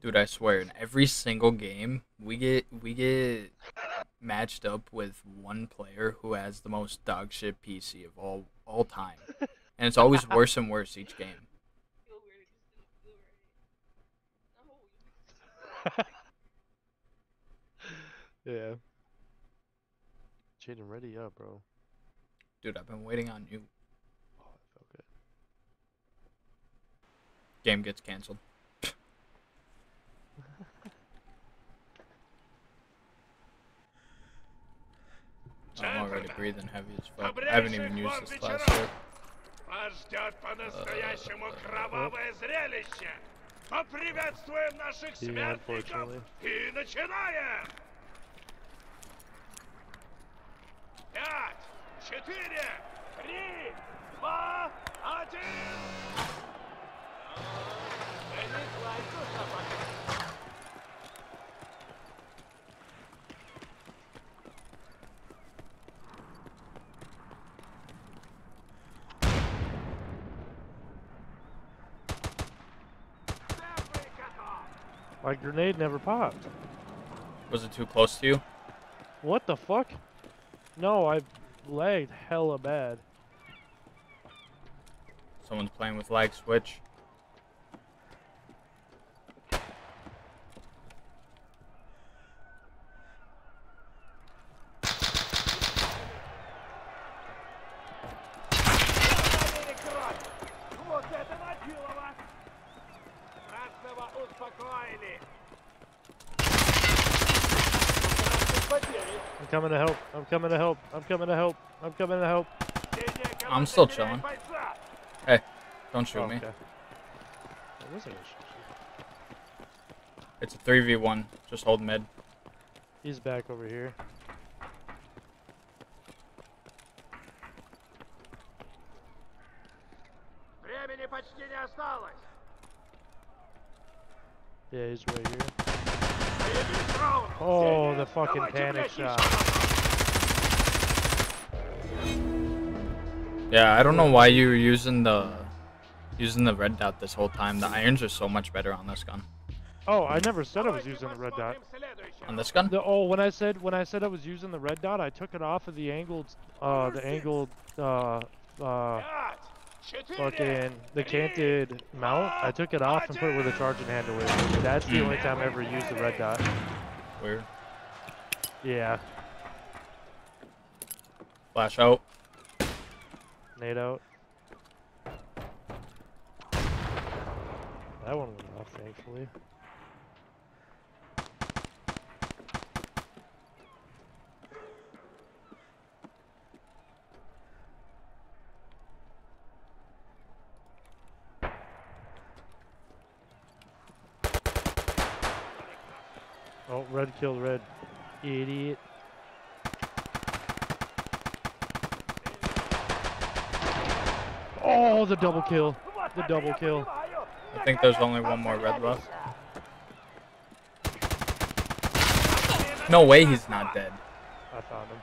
Dude, I swear, in every single game, we get we get matched up with one player who has the most dog shit PC of all all time, and it's always worse and worse each game. yeah. Jaden, ready up, bro. Dude, I've been waiting on you. Oh, that felt good. Game gets canceled. I'm already breathing heavy as fuck. I haven't even used this class yet. Вас ждет по-настоящему кровавое зрелище. Поприветствуем наших смертников и начинаем! Пять, четыре, три, два, один! My grenade never popped. Was it too close to you? What the fuck? No, I lagged hella bad. Someone's playing with lag switch. coming to help. I'm coming to help. I'm coming to help. I'm still chilling. Hey, don't shoot oh, okay. me. It's a 3v1. Just hold mid. He's back over here. Yeah, he's right here. Oh, the fucking panic shot. Yeah, I don't know why you're using the using the red dot this whole time. The irons are so much better on this gun. Oh, I never said I was using the red dot. On this gun? The, oh, when I said when I said I was using the red dot, I took it off of the angled, uh, the angled, uh, uh, fucking the canted mount. I took it off and put it where the charging handle is. That's the mm. only time I ever used the red dot. Where? Yeah. Flash out. nade out. That one went off, thankfully. Oh, red killed red. Idiot. Oh, the double kill. Вот The это double я kill. понимаю. I think there's only one more red left. No way he's not dead. I found him.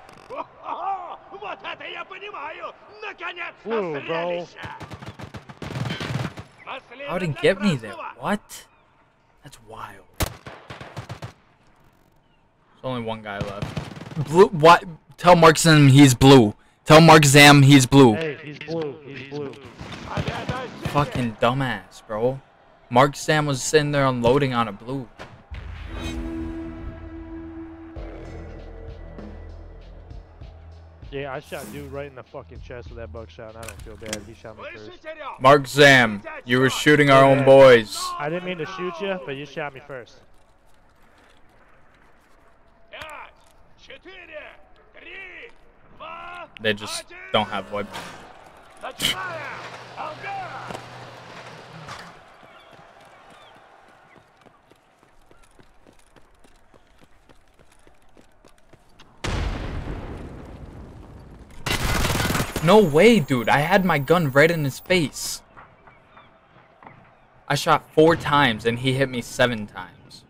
О, Вот это я понимаю! Наконец-то Blue, bro. зрелище! How'd he Последний get для me there? красного. What? That's wild. There's only one guy left. Blue. What? Tell Mark Zam he's blue. Tell Mark Zam he's blue. Hey, he's blue. He's blue. Fucking dumbass, bro. Mark Zam was sitting there unloading on a blue. Yeah, I shot dude right in the fucking chest with that buckshot, and I don't feel bad. He shot me first. Mark Zam, you were shooting our own boys. I didn't mean to shoot you, but you shot me first. They just don't have VoIP. No way, dude. I had my gun right in his face. I shot four times and he hit me seven times.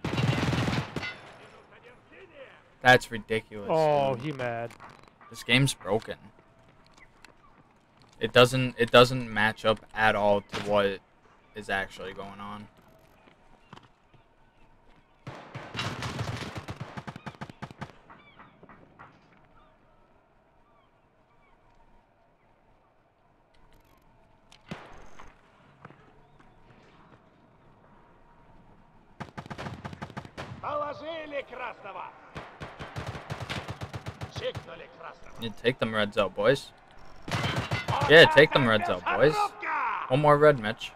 That's ridiculous. Oh, dude. he mad. This game's broken. It doesn't it doesn't match up at all to what is actually going on. you take them reds out, boys. Yeah, take them reds out, boys. One more red, Mitch.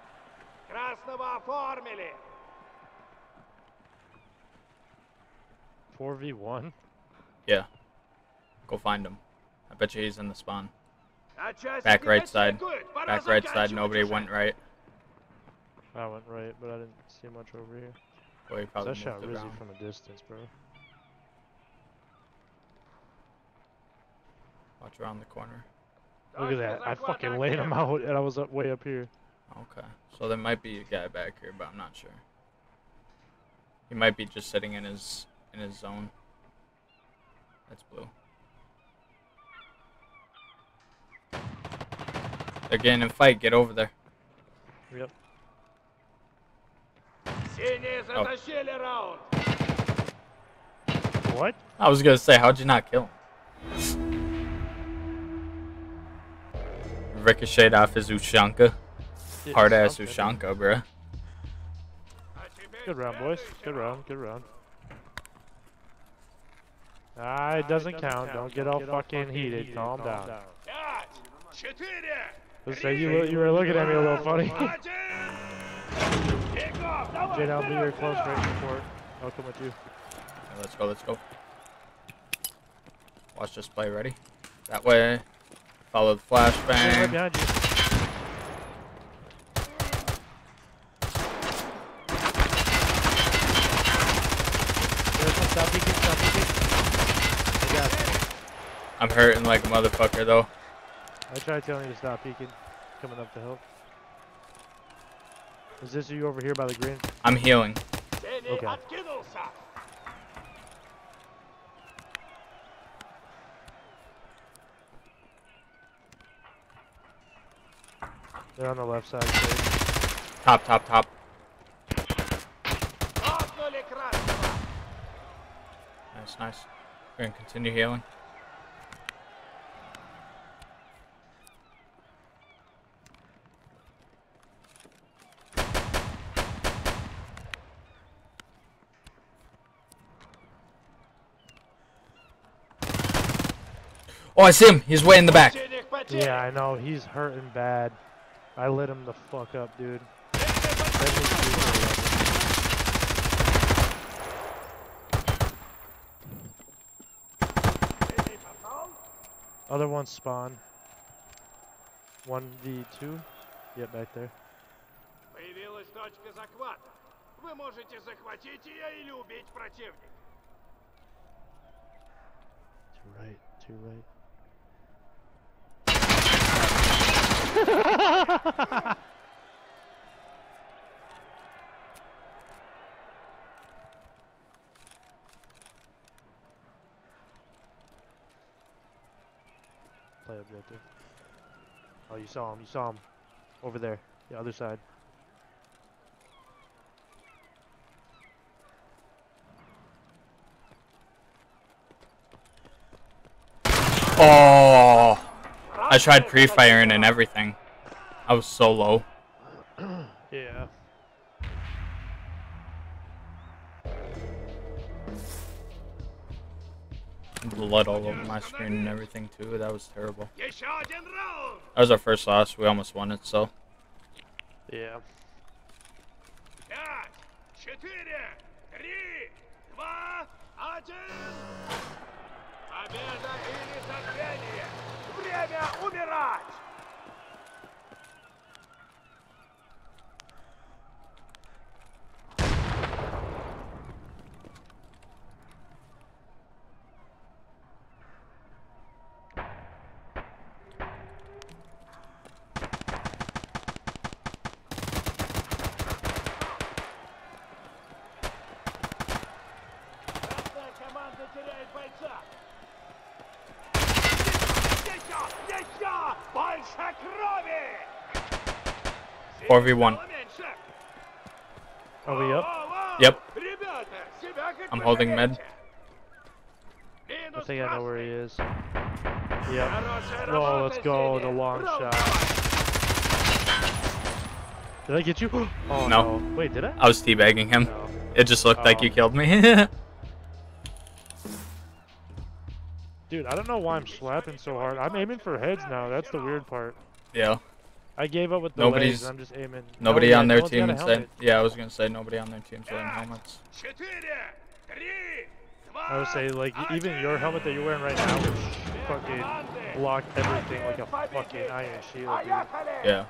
Four v one. Yeah. Go find him. I bet you he's in the spawn. Back right side. Back right side. Nobody went right. I went right, but I didn't see much over here. That shot Rizzy from a distance, bro. Watch around the corner. Look at that. I fucking laid him out and I was up way up here. Okay. So there might be a guy back here, but I'm not sure. He might be just sitting in his in his zone. That's blue. They're getting in fight. Get over there. Yep. Oh. What? I was gonna say, how'd you not kill him? ricocheted off his Ushanka. Hard ass Ushanka, bro. Good round, boys. Good round. Good round. Ah, it doesn't count. Don't get all fucking heated. Calm down. Looks like you, you were looking at me a little funny. Jade, I'll be your close range support. I'll come with you. let's go. Let's go. Watch this play. Ready? That way. Follow the flashbang. I'm hurting like a motherfucker though. I tried telling you to stop peeking. Coming up the hill. Is this you over here by the green? I'm healing. Okay. They're on the left side. Please. Top, top, top. Nice, nice. We're gonna continue healing. Oh, I see him. He's way in the back. Yeah, I know. He's hurting bad. I lit him the fuck up, dude. Синих That потерь. needs to be cleared up. Синий попал. Other one spawn. 1v2. Yep, back there. Появилась точка захвата. Вы можете захватить ее или убить противника. To right, to right. Play there. Oh, you saw him. You saw him. Over there. The other side. Oh, tried pre-firing and everything. I was so low. Yeah. Blood all over my screen and everything too. That was terrible. That was our first loss. We almost won it, so. Yeah. Время умирать. 4v1. Are we up? Yep. I'm holding med. I think I know where he is. Yep. Oh, let's go. The long shot. Did I get you? Oh, no. no. Wait, did I? I was teabagging him. No. It just looked oh. like you oh. killed me. Dude, I don't know why I'm slapping so hard. I'm aiming for heads now. That's the weird part. Yeah. I gave up with the Nobody's, legs, I'm just aiming. Nobody on their no team is aiming. Yeah, I was gonna say nobody on their team's wearing ah. helmets. I would say, like, even your helmet that you're wearing right now would fucking block everything like a fucking iron shield, dude. Yeah.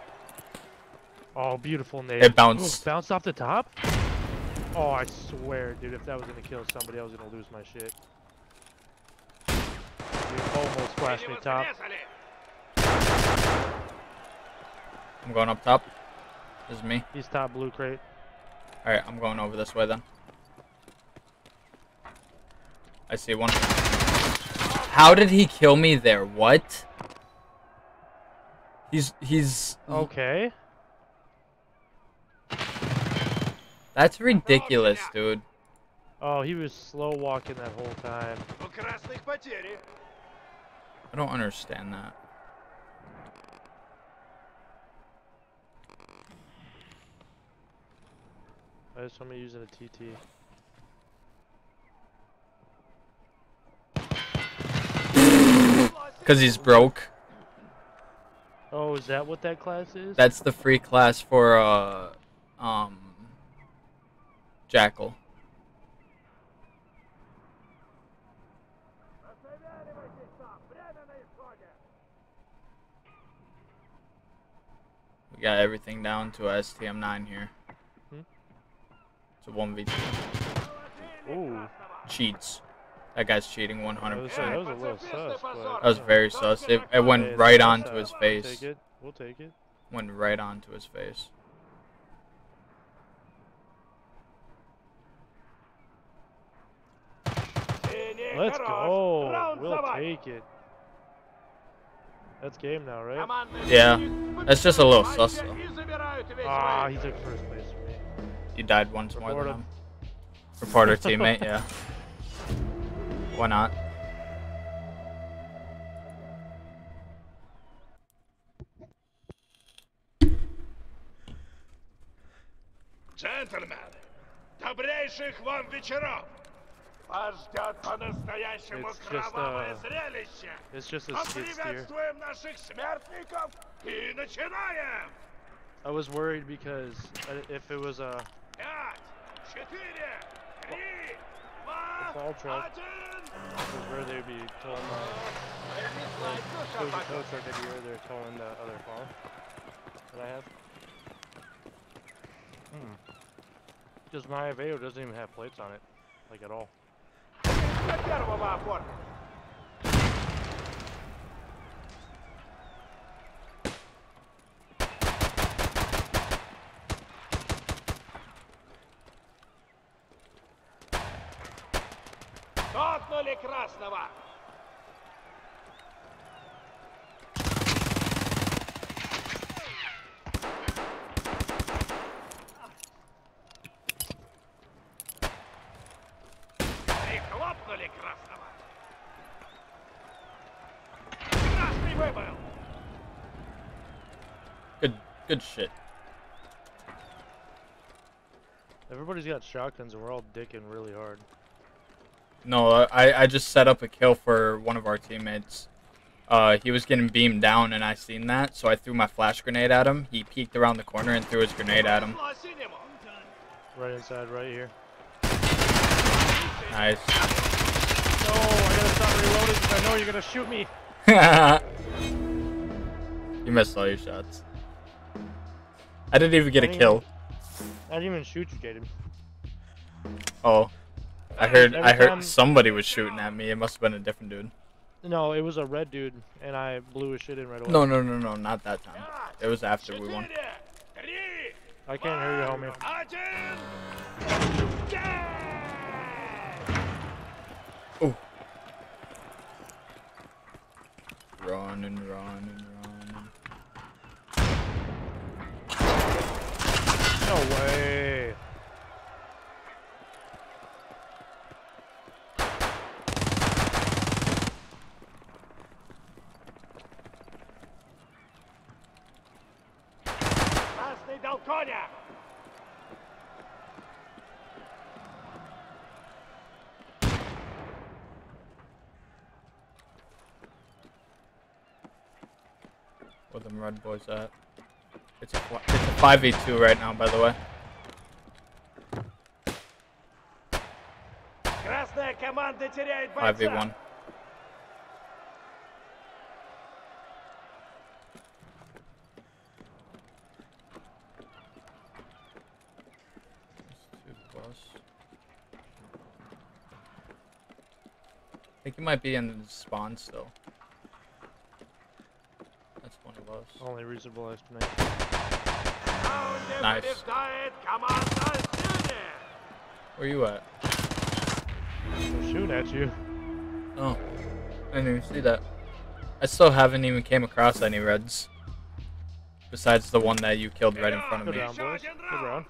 Oh, beautiful name. It bounced. Ooh, bounced off the top? Oh, I swear, dude, if that was gonna kill somebody, I was gonna lose my shit. You almost flashed me top. I'm going up top. This is me. He's top blue crate. Alright, I'm going over this way then. I see one. How did he kill me there? What? He's he's Okay. That's ridiculous, dude. Oh, he was slow walking that whole time. I don't understand that. I just want me using a TT. Because he's broke. Oh, is that what that class is? That's the free class for, uh, um, Jackal. We got everything down to STM9 here to 1v2. Ooh. Cheats. That guy's cheating 100%. Was, that was, a little sus. That was very sus. It, it went yeah, right onto his face. We'll take it. We'll take it. Went right onto his face. Let's go. We'll take it. That's game now, right? Yeah. That's just a little sus though. Ah, he took first place. You died once more Report than him. him. Report our teammate, yeah. Why not? Джентльмены, добрейших вам вечеров! Вас ждет по-настоящему It's just, кровавое uh, зрелище! It's just a skid steer. Поприветствуем наших смертников и начинаем! I was worried because uh, if it was a the ball truck. This is where they'd be towing the. The tow truck would be where they're towing the other car that I have. Hmm. Just my Aveo doesn't even have plates on it, like at all. Для первого оформим. Тотнули красного! Прихлопнули красного! Красный выбыл! Good good shit. Everybody's got shotguns and we're all dicking really hard. No, I, I just set up a kill for one of our teammates. Uh, he was getting beamed down, and I seen that, so I threw my flash grenade at him. He peeked around the corner and threw his grenade at him. Right inside, right here. Nice. No, I gotta stop reloading because I know you're gonna shoot me. you missed all your shots. I didn't even get a kill. I didn't even shoot you, Jaden. Oh. I heard. I heard time... somebody was shooting at me. It must have been a different dude. No, it was a red dude, and I blew his shit in right away. No, no, no, no, not that time. It was after we won. I can't hear you, homie. Oh. Run and run and run. No way. them red boys at. It's a fi- it's a five v two right now, by the way. Красная команда теряет Five v бойца. one. Two plus. I think he might be in the spawn still. was. Only reasonable explanation. Nice. Where you at? I'm shooting at you. Oh. I didn't even see that. I still haven't even came across any reds. Besides the one that you killed right in front of me. Boys. Good round.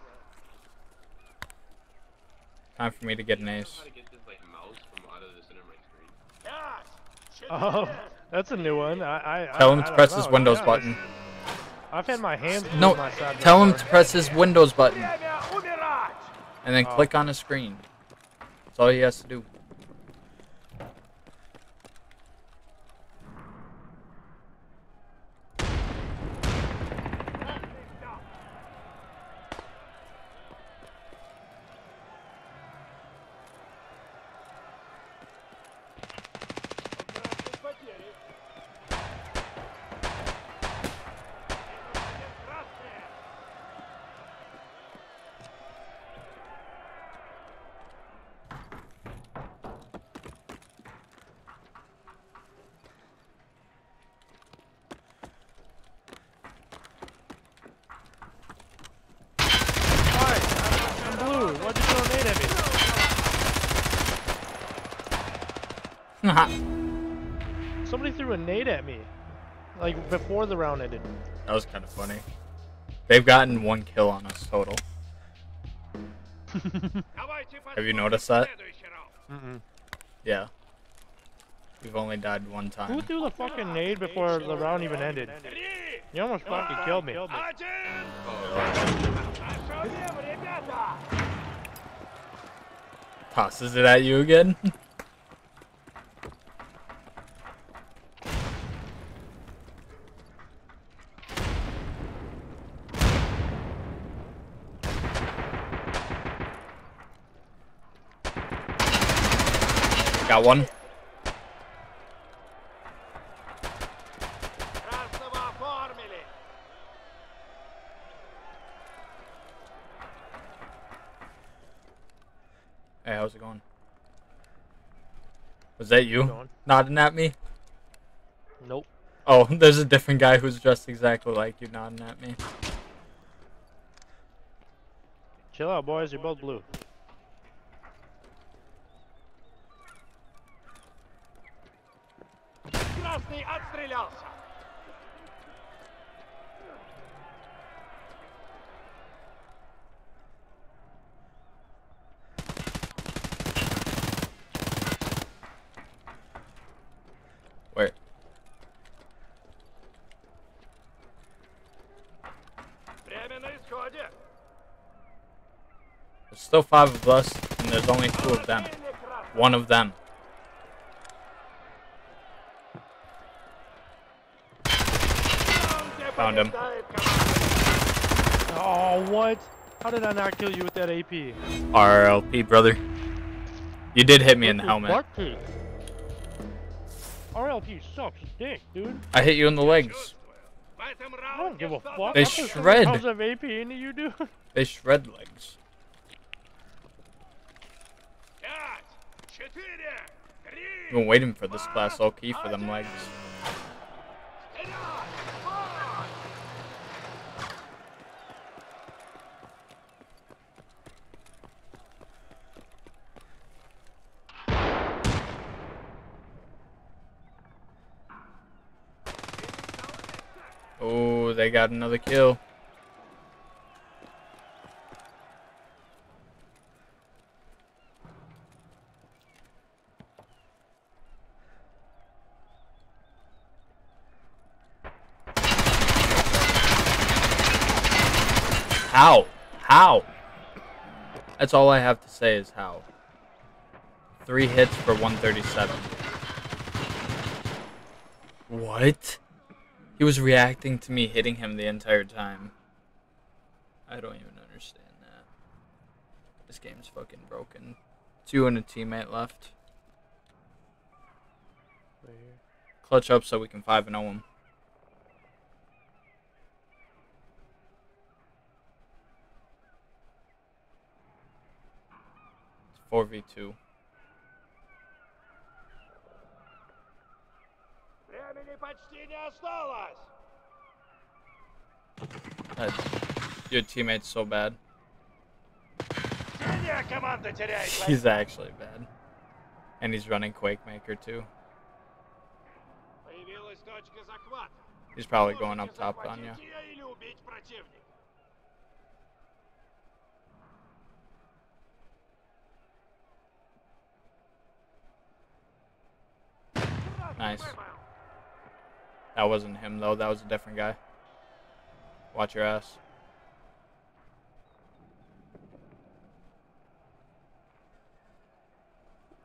Time for me to get an ace. Oh. That's a new one. I, I Tell him I, to press his Windows yeah. button. I've had my hands. No, my tell him to press his Windows button. And then oh. click on the screen. That's all he has to do. threw a nade at me. Like, before the round ended. That was kind of funny. They've gotten one kill on us total. Have you noticed that? Mm -mm. Yeah. We've only died one time. Who threw the fucking nade before the round even ended? You almost fucking killed me. Tosses it at you again? that one. Hey, how's it going? Was that you nodding at me? Nope. Oh, there's a different guy who's dressed exactly like you nodding at me. Chill out, boys. You're both blue. Красный отстрелялся. Where? Время на исходе. There's still five of us, and there's only two of them. Положение красных. One of them. him. Oh, what? How did I not kill you with that AP? RIP, brother. You did hit me in the helmet. RIP sucks dick, dude. I hit you in the legs. I don't give a fuck. They shred. How's of AP into you, dude? They shred legs. I've been waiting for this class all key for them legs. Oh, they got another kill. How? How? That's all I have to say is how. Three hits for 137. What? He was reacting to me hitting him the entire time. I don't even understand that. This game's fucking broken. Two and a teammate left. Right. Clutch up so we can 5 and 0 him. It's 4v2. почти не осталось! That, your teammate's so bad. Синяя команда теряет He's actually bad. And he's running Quake Maker too. Появилась точка захвата. He's probably going up Можете top on захватить you. ее или убить противника. Nice. That wasn't him, though. That was a different guy. Watch your ass.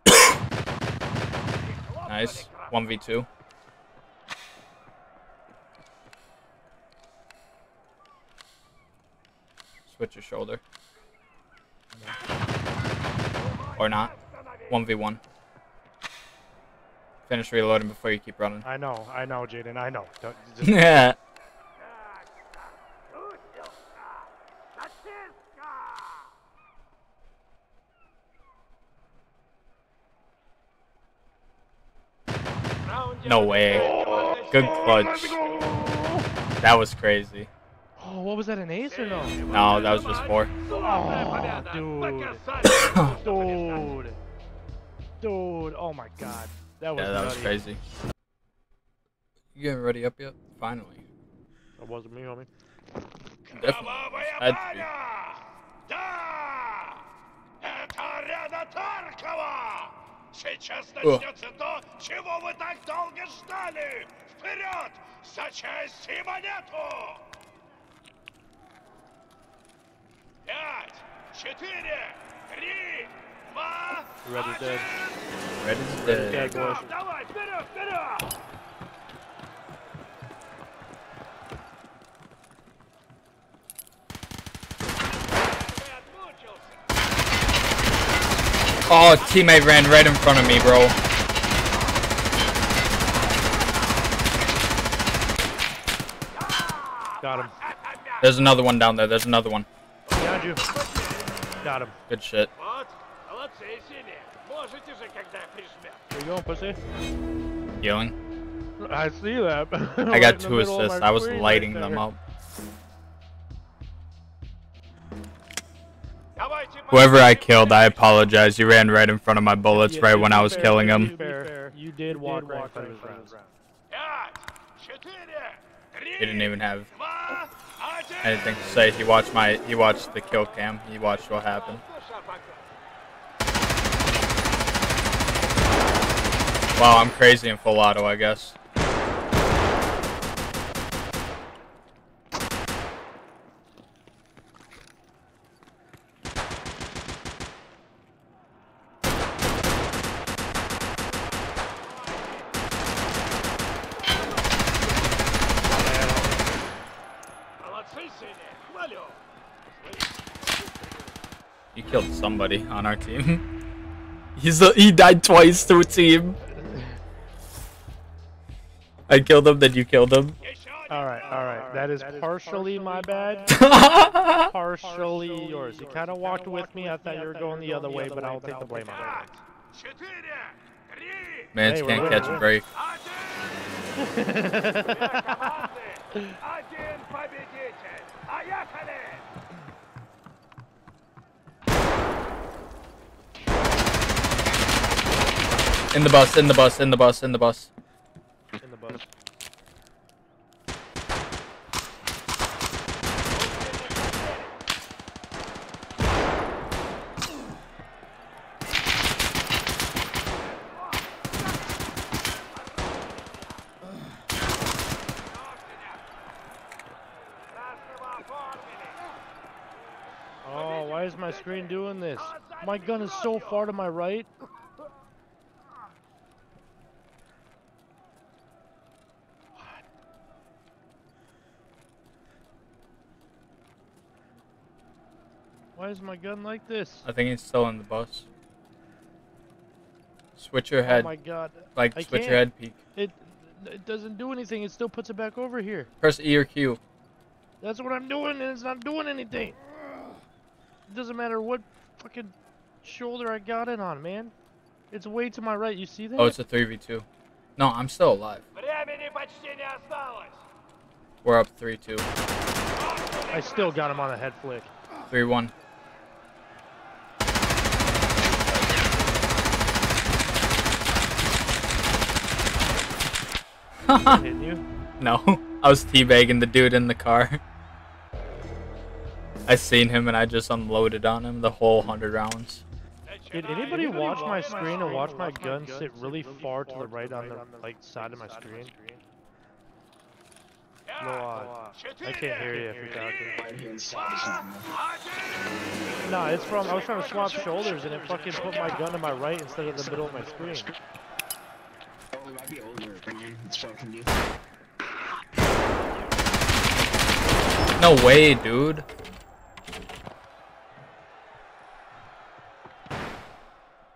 nice. 1v2. Switch your shoulder. Or not. 1v1. Finish reloading before you keep running. I know, I know, Jaden, I know. Yeah. No way. Good clutch. That was crazy. Oh, what was that, an ace or no? No, that was just four. Oh, dude. dude. Dude, oh my god. That was Yeah, that was crazy. You getting ready up yet? Finally. That wasn't me, homie. Definitely. Кровавая Had to be. баня! Да! Это арена Таркова! Сейчас начнется то, чего вы так долго ждали! Вперед! За честь и монету! Пять, четыре, три, Red is dead. Red is dead. Red is dead. Oh, teammate ran right in front of me, bro. Got him. There's another one down there. There's another one. Got you. Got him. Good shit. What? Where you going, pussy? Healing. I see that. I got two assists. I was lighting right them up. Whoever I killed, I apologize. You ran right in front of my bullets yeah, right when I was fair, killing him. You did walk, right, in front of. He didn't even have anything to say. He watched my he watched the kill cam. He watched what happened. Wow, I'm crazy in full auto, I guess. You killed somebody on our team. He's the, he died twice to a team. I killed them. then you killed them. Alright, alright. That is partially my bad. partially yours. You kind of walked with me. I thought you were going the other way, but I'll take the blame on that. Hey, can't catch a break. in the bus, in the bus, in the bus, in the bus but. Oh, why is my screen doing this? My gun is so far to my right. Why is my gun like this? I think he's still in the bus. Switch your oh head. Oh my god. Like, I switch your head peak. It, it doesn't do anything. It still puts it back over here. Press E or Q. That's what I'm doing, and it's not doing anything. It doesn't matter what fucking shoulder I got it on, man. It's way to my right. You see that? Oh, it's a 3v2. No, I'm still alive. We're up 3-2. I still got him on a head flick. 3-1. Hitting you? No, I was teabagging the dude in the car. I seen him and I just unloaded on him the whole 100 rounds. Did anybody watch my screen and watch my gun sit really far to the right on the like side of my screen? No, uh, I can't hear you if you're talking. Nah, it's from I was trying to swap shoulders and it fucking put my gun to my right instead of the middle of my screen. No way, dude.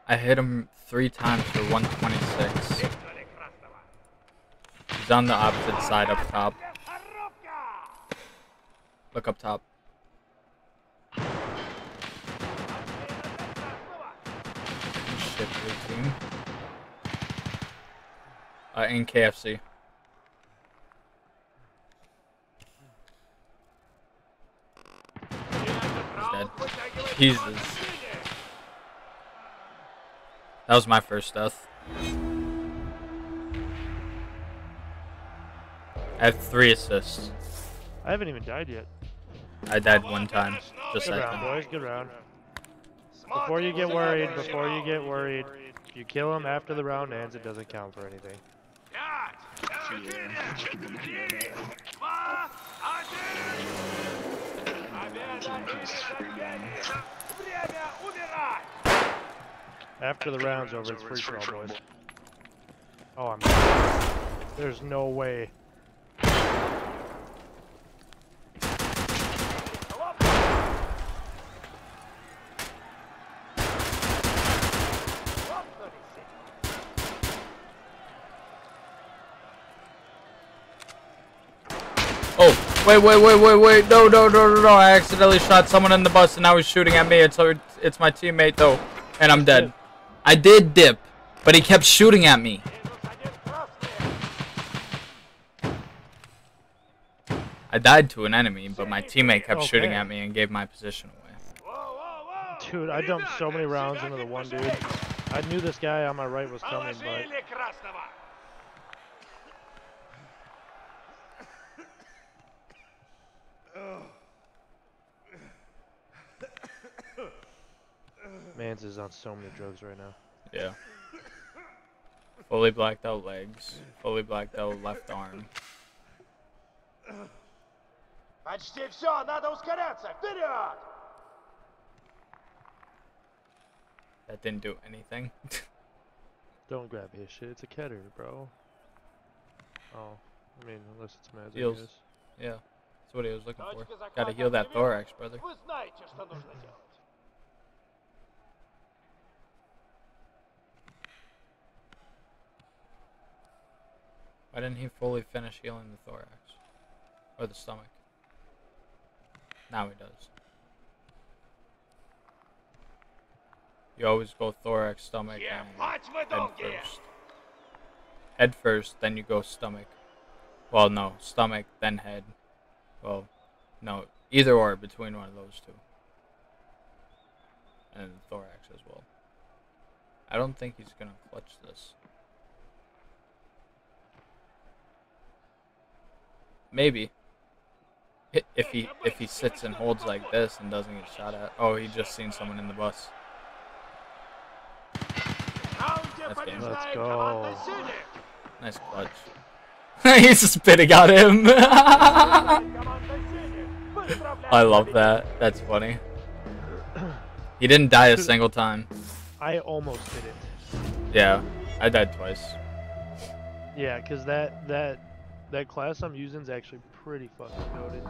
I hit him three times for 126. He's on the opposite side up top. Look up top. Shit. Uh, in KFC. He's dead. Jesus. That was my first death. I have three assists. I haven't even died yet. I died one time. Just Good round, boys. Good round. Before you get worried, before you get worried, if you kill him after the round ends, it doesn't count for anything. After the round's over, it's free for all, boys. Oh, I'm. There's no way. Wait, wait, wait, wait, wait. No, no, no, no, no. I accidentally shot someone in the bus and now he's shooting at me. It's, it's my teammate, though. And I'm dead. I did dip, but he kept shooting at me. I died to an enemy, but my teammate kept shooting at me and gave my position away. Dude, I dumped so many rounds into the one dude. I knew this guy on my right was coming, but Mans is on so many drugs right now. Yeah. Fully blacked out legs. Fully blacked out left arm. Почти все, надо ускоряться! Вперед! That didn't do anything. Don't grab his shit. It's a Keter, bro. Oh, I mean, unless it's Maz, I Heals. guess. yeah. That's what he was looking for. Gotta heal that thorax, brother. Why didn't he fully finish healing the thorax? Or the stomach? Now he does. You always go thorax, stomach, yeah, and head first. Head first, then you go stomach. Well, no, stomach, then head. Well, no, either or between one of those two. And thorax as well. I don't think he's gonna clutch this. Maybe. If he if he sits and holds like this and doesn't get shot at. Oh, he just seen someone in the bus. That's game. Let's go. Nice clutch. He's spitting at him. I love that. That's funny. He didn't die a single time. I almost did it. Yeah, I died twice. Yeah, because that that that class I'm using is actually pretty fucking loaded.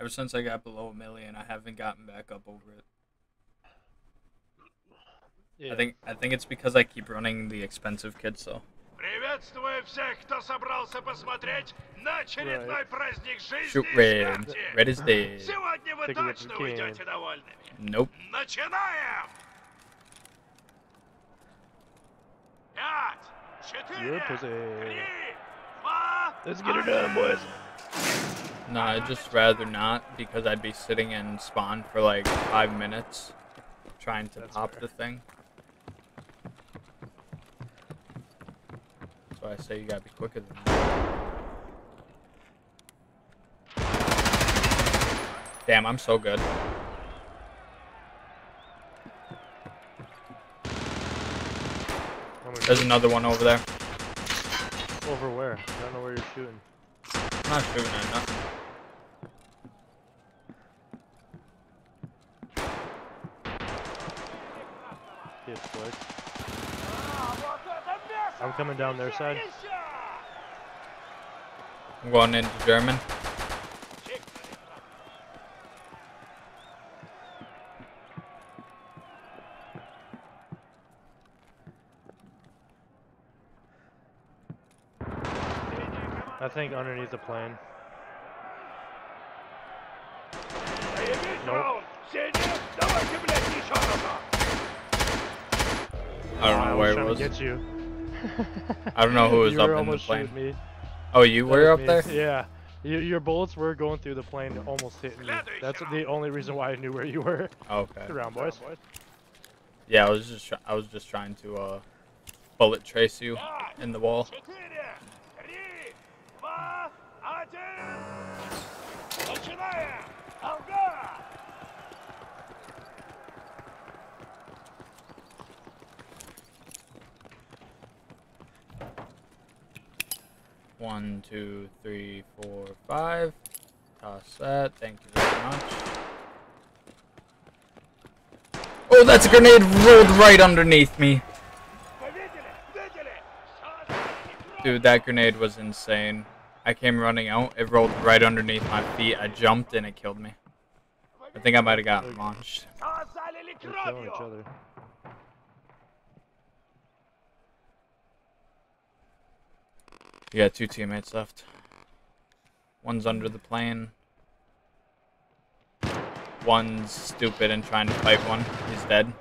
Ever since I got below a million, I haven't gotten back up over it. Yeah. I think I think it's because I keep running the expensive kits though. Приветствую всех, кто собрался посмотреть на очередной праздник жизни Shoot и red. смерти. Red is dead. Сегодня вы Take a look точно at the уйдете довольными. Nope. Начинаем! Пять, You're a четыре, pussy. три, два, Let's get her done, boys. No, I'd just rather not because I'd be sitting in spawn for like five minutes trying to That's pop fair. the thing. So I say you gotta be quicker than that. Damn, I'm so good. There's another one over there. Over where? I don't know where you're shooting. I'm not shooting at nothing. Get flick. I'm coming down their side. I'm going into German. I think underneath the plane. Nope. I don't know where it was. Get you. I don't know who was you up were in the almost plane. shooting Me. Oh, you That were was up there? me. Yeah. You, your bullets were going through the plane, almost hitting me. Следующий That's раунд. the only reason why I knew where you were. Okay. Good round, boys. Yeah, I was just try- I was just trying to uh bullet trace you Пять, in the wall. четыре, три, два, один. Начинаем. One, two, three, four, five. Toss that. Thank you very much. Oh, that's a grenade rolled right underneath me. Dude, that grenade was insane. I came running out. It rolled right underneath my feet. I jumped and it killed me. I think I might have gotten launched. You got two teammates left. One's under the plane. One's stupid and trying to fight one. He's dead.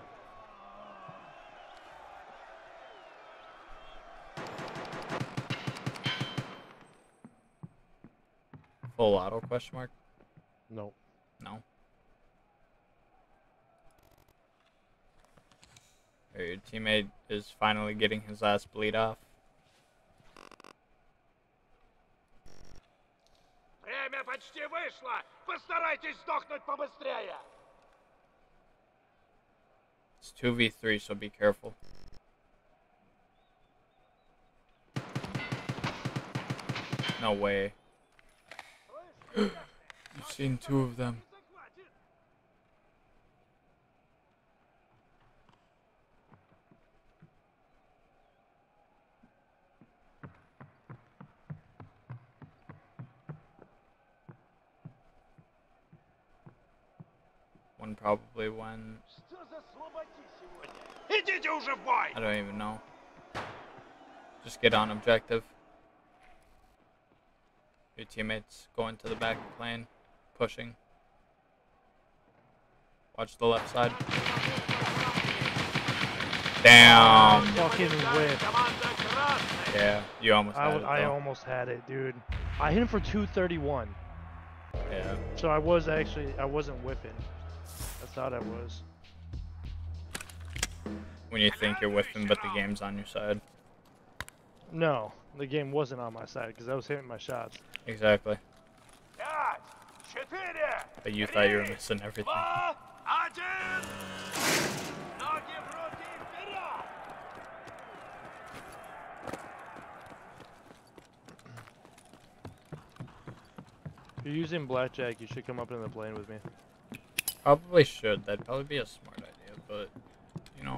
Full auto question mark? Nope. No. Your teammate is finally getting his last bleed off. Время почти вышло. Постарайтесь сдохнуть побыстрее. It's 2v3, so be careful. No way. You've seen two of them. one probably when. I don't even know. Just get on objective. Your teammates going to the back plane, pushing. Watch the left side. Damn. Fucking whip. Yeah, you almost I, it, I almost had it, dude. I hit him for 231. Yeah. So I was actually, I wasn't whipping thought I was. When you think you're with them, but the game's on your side. No, the game wasn't on my side because I was hitting my shots. Exactly. But you thought you were missing everything. If you're using blackjack, you should come up in the plane with me. Probably should. That'd probably be a smart idea, but, you know.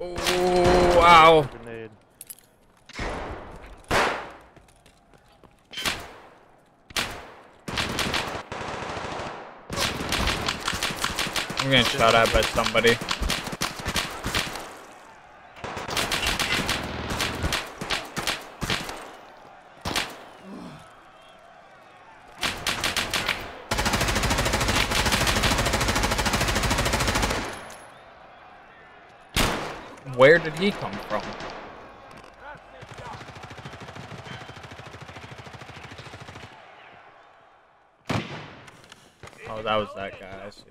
Oh, wow. Grenade. I'm getting shot at by somebody. he come from? Oh, that was that guy, I see.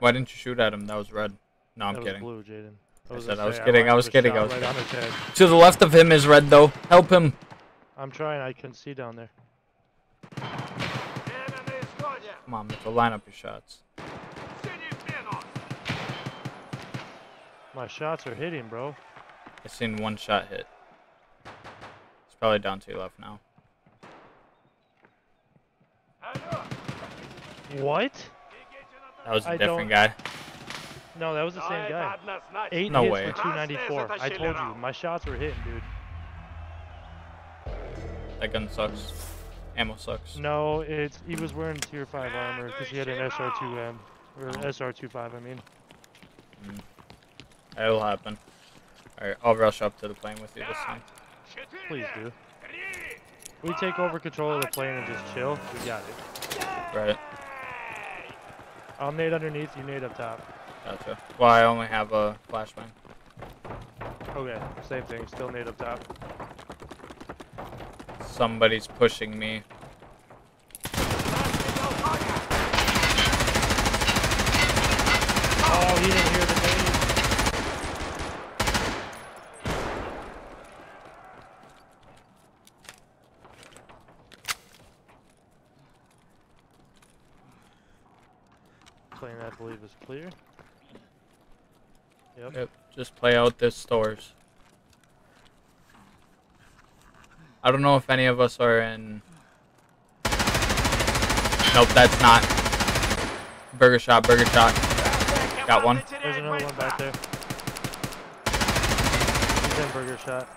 Why didn't you shoot at him? That was red. No, I'm that kidding. Blue, Jaden. I, said I was, kidding, I was kidding, I was kidding, I was kidding. To the left of him is red though. Help him. I'm trying, I can see down there. Come on, Mitchell, line up your shots. My shots are hitting, bro. I've seen one shot hit. It's probably down to your left now. What? That was a I different don't... guy. No, that was the same guy. Eight no hits way. for 294. I told you, my shots were hitting, dude. That gun sucks. Ammo sucks. No, it's he was wearing tier 5 armor because he had an SR2M. Or SR25, I mean. Mm. It'll happen. Alright, I'll rush up to the plane with you this time. Please do. We take over control of the plane and just chill. We got it. Right. I'll nade underneath, you nade up top. Gotcha. Well, I only have a flashbang. Okay, same thing. Still nade up top. Somebody's pushing me. Is clear. Yep. Yep, just play out this stores. I don't know if any of us are in. Nope, that's not. Burger shot, burger shot. Got one. There's another one back there. He's in burger shot.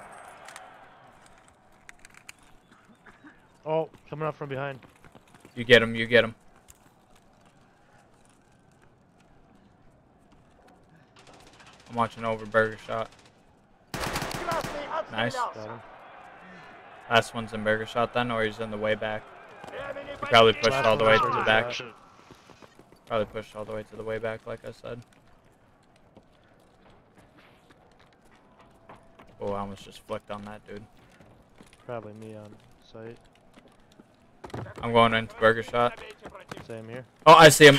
Oh, coming up from behind. You get him, you get him. I'm watching over Burger Shot. Nice. Last one's in Burger Shot then, or he's in the way back. He probably pushed all the way to the back. Probably pushed all the way to the way back, like I said. Oh, I almost just flicked on that dude. Probably me on site. I'm going into Burger Shot. Same here. Oh, I see him.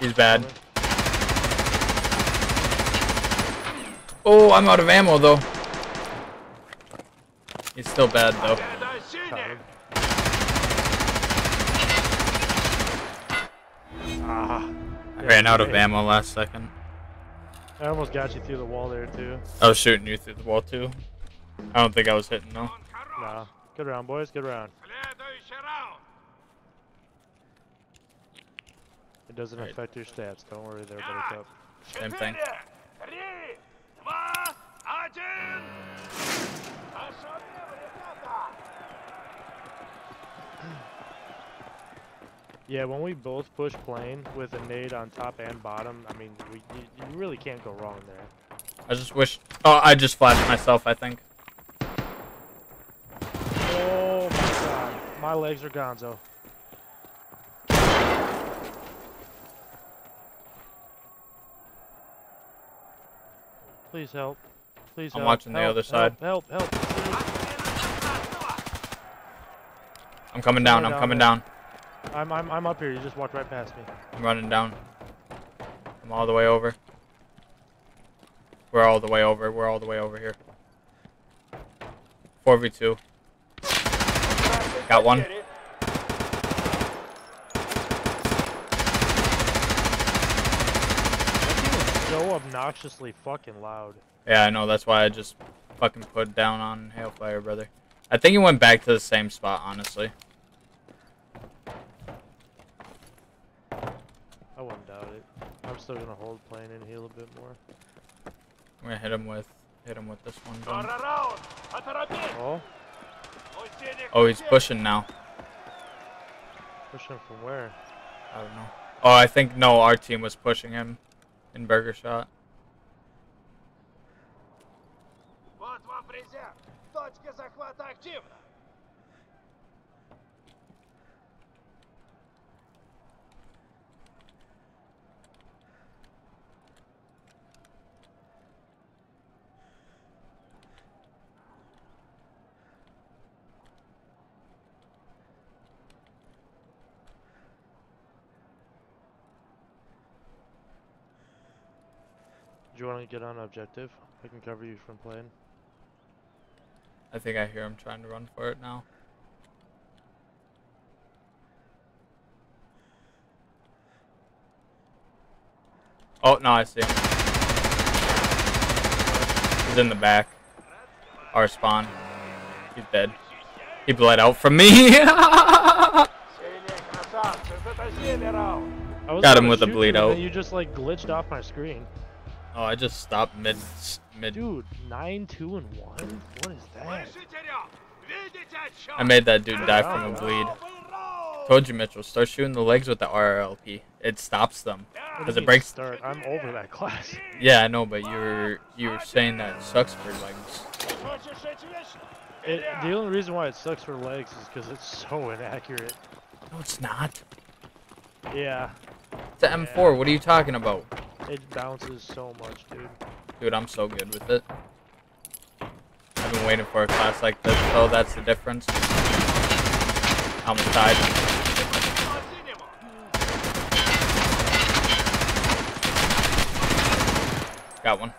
He's bad. Oh, I'm out of ammo, though. It's still bad, though. Ah, I ran out of ammo last second. I almost got you through the wall there, too. I was shooting you through the wall, too. I don't think I was hitting, though. No. Nah. Good round, boys. Good round. It doesn't affect your stats. Don't worry there, buddy. Same thing. Yeah, when we both push plane with a nade on top and bottom, I mean, we, you, you really can't go wrong there. I just wish... Oh, I just flashed myself, I think. Oh my god. My legs are gonzo. Please help. Please I'm help. watching the help, other side. Help, help. I'm coming down. I'm down coming down. I'm, I'm, I'm up here. You just walked right past me. I'm running down. I'm all the way over. We're all the way over. We're all the way over here. 4v2. Got one. That thing is so obnoxiously fucking loud. Yeah, I know. That's why I just fucking put down on Hailfire, brother. I think he went back to the same spot, honestly. I wouldn't doubt it. I'm still gonna hold plane and heal a bit more. I'm gonna hit him with hit him with this one. Oh. oh, he's pushing now. Pushing from where? I don't know. Oh, I think no, our team was pushing him in Burger Shot. Точка захвата активна. Do you want to get on objective? I can cover you from plane. I think I hear him trying to run for it now. Oh, no, I see him. He's in the back. Our spawn. He's dead. He bled out from me. Got him with a bleed out. You just like glitched off my screen. Oh, I just stopped mid Mid. Dude, 9, 2, and 1? What is that? I made that dude die from a bleed. Told you, Mitchell. Start shooting the legs with the RLP. It stops them because it breaks. Start? I'm over that class. Yeah, I know, but you were you were saying that it sucks for legs. It, the only reason why it sucks for legs is because it's so inaccurate. No, it's not. Yeah. It's an. M4. What are you talking about? It bounces so much, dude. Dude, I'm so good with it. I've been waiting for a class like this, so That's the difference. I almost died. Got one.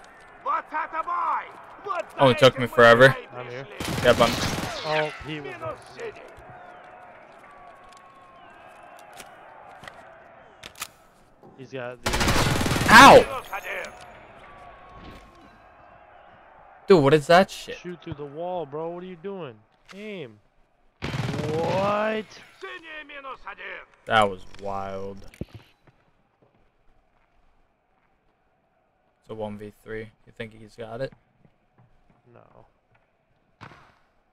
Oh, it took me forever. I'm here. Yeah, bum. Oh, he was. He's got the. Ow! Dude, what is that shit? Shoot through the wall, bro. What are you doing? Aim. What? That was wild. It's a 1v3. You think he's got it? No.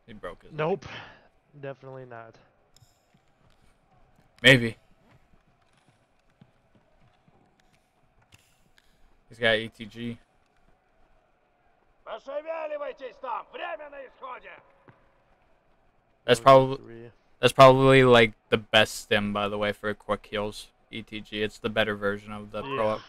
He broke his Nope. Leg. Definitely not. Maybe. He's got ATG. Пошевеливайтесь там. Время на исходе. That's One, probably three. that's probably like the best stim by the way for quick heals. ETG. It's the better version of the pro Yeah. up.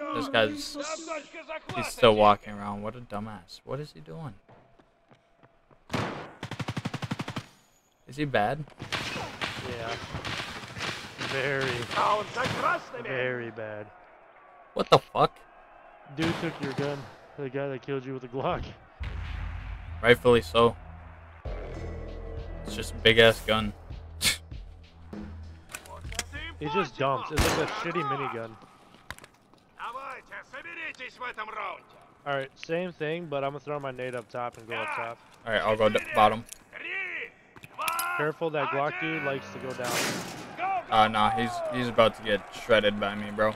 Алло. This guy's Там точка захвата. he's still walking around. What a dumbass. What is he doing? Is he bad? Yeah. Very, very bad. What the fuck? Dude took your gun. The guy that killed you with the Glock. Rightfully so. It's just a big ass gun. it just dumps. It's like a shitty minigun. Alright, same thing, but I'm gonna throw my nade up top and go up top. Alright, I'll go bottom. Careful, that Glock dude likes to go down. Uh nah, he's he's about to get shredded by me, bro.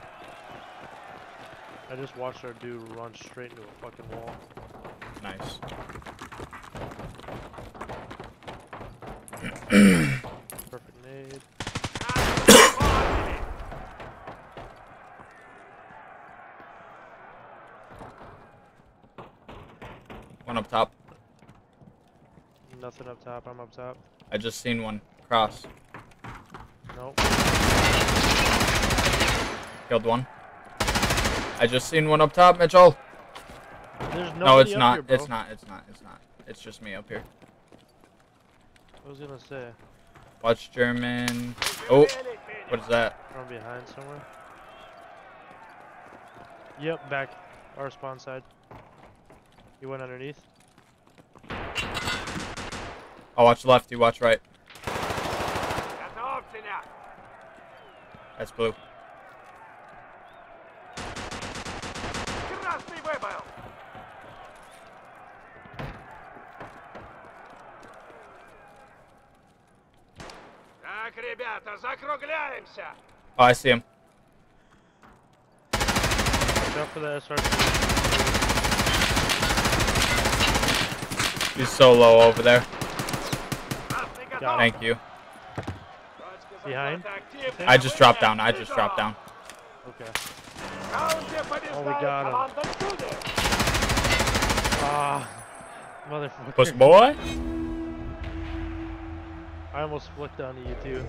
I just watched our dude run straight into a fucking wall. Nice. Perfect nade. One up top. Nothing up top. I'm up top. I just seen one cross. Nope. Killed one. I just seen one up top, Mitchell. There's No, it's not. here, it's not. It's not. It's not. It's just me up here. I was gonna say, Watch German. Oh, what is that? from behind somewhere. Yep, back. Our spawn side. You went underneath. Oh, watch left. You watch right. That's blue. Oh, I see him. For the He's so low over there. Thank you. Behind? I just dropped down. I just dropped down. Okay. Oh, we got him. Ah, uh, motherfucker. Push boy? I almost flicked onto you, too.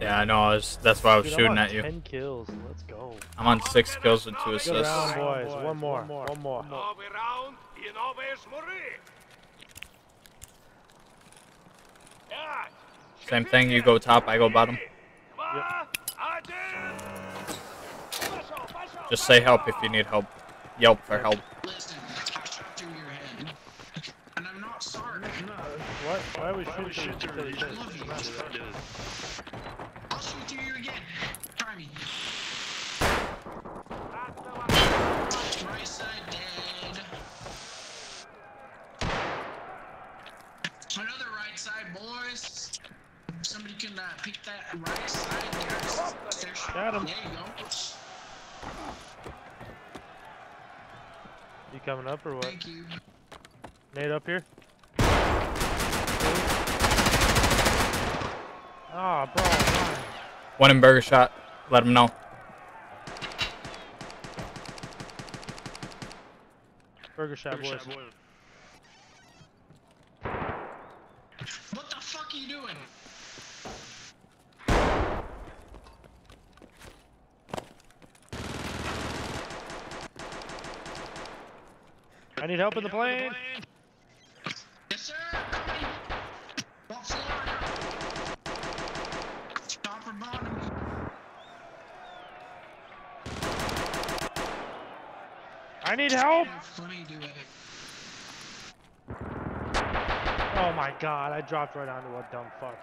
Yeah, I know. I was, that's why I was Dude, shooting at you. 10 kills. Let's go. I'm on 6 kills and 2 assists. Round, boys. One more. One more. One more. One more. Yeah, same thing, you go top, I go bottom. Just say help if you need help. Yelp for help. Listen, and I'm not sorry. No, what? Why through your head? I'll shoot through you again. Try me. Right side dead. Another right side, boys. Somebody can uh, pick that right side. There's, there's, Got him. There you go. You coming up or what? Thank you. Nate up here? Ah, bro. why? One in burger shot. Let him know. Burger shot, boys. What the fuck are you doing? I need help in the plane. Yes, sir. Coming. What floor? Top bottom? I need help. Let me do it. Oh my god, I dropped right onto a dumb fuck.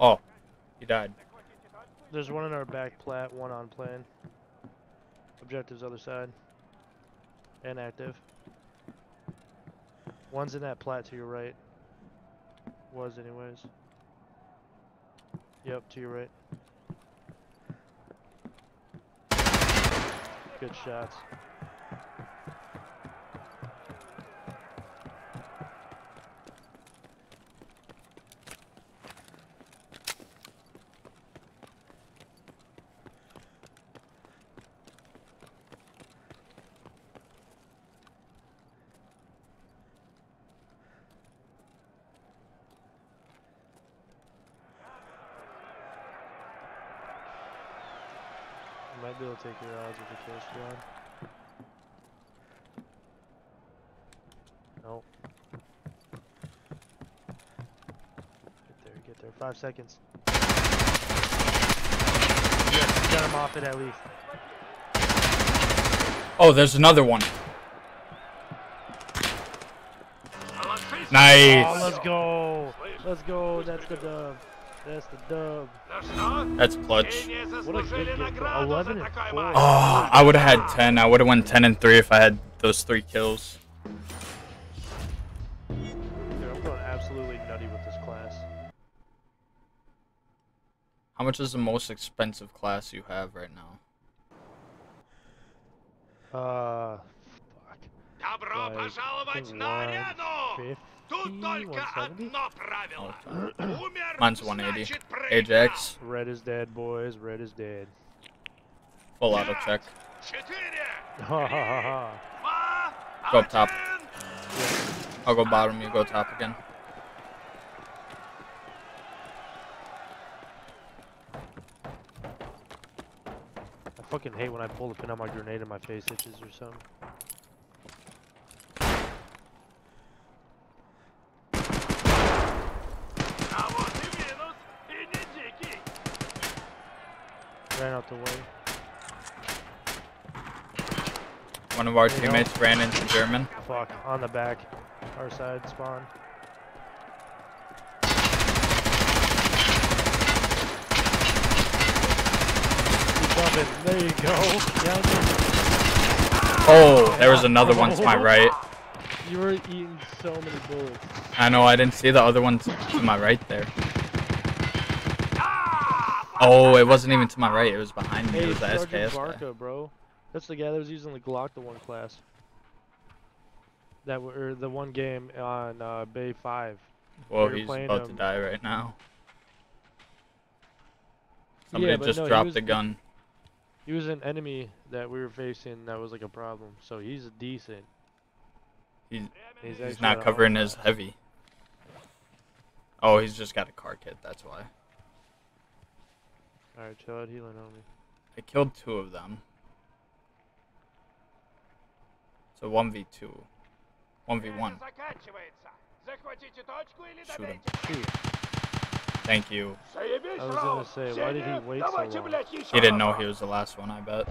Oh, he died. There's one in our back plat, one on plane. Objectives other side. And active. One's in that plat to your right. Was anyways. Yep, to your right. Good shots. You might be able to take your odds with the kill squad. Nope. Get there, get there. Five seconds. Yes, got him off it at least. Oh, there's another one. Nice. Oh, let's go. Let's go. That's the dub. That's the dub. Ну что? That's clutch. Вы не What a заслужили good game. bro. награду за 11 and такой 4. матч. Oh, I would have had 10. I would have went 10 and 3 if I had those three kills. Dude, I'm going absolutely nutty with this class. How much is the most expensive class you have right now? Uh, fuck. Добро Like, пожаловать think на арену! 150, Тут только 170? одно правило. Умер, Mine's 180. значит проиграл. Ajax, Red is dead, boys. Red is dead. full auto check. Четыре, Ha ha ha ha. два, Go up top. один. I'll go bottom, you go top again. I fucking hate when I pull the pin on my grenade and my face itches or something. Ran out the way. One of our There you go. teammates ran into German. Fuck. On the back. Our side spawn. There you go. Down Oh, there was another one to my right. You were eating so many bullets. I know, I didn't see the other one to to my right there. Oh, it wasn't even to my right, it was behind me. It Hey, was the Sergeant SKS guy. Barca, bro. That's the guy that was using the Glock the one class. That were the one game on uh, Bay Five. Well, he's about to die right now. Somebody Yeah, just no, dropped was- the gun. He was an enemy that we were facing that was like a problem. So he's a decent. He's, He's, he's not covering his heavy. Oh, he's just got a car kit. That's why. Alright, chill out healing on me. I killed two of them. So 1v2. 1v1. Shoot him. Thank you. I was gonna say, why did he wait so long? He didn't know he was the last one, I bet.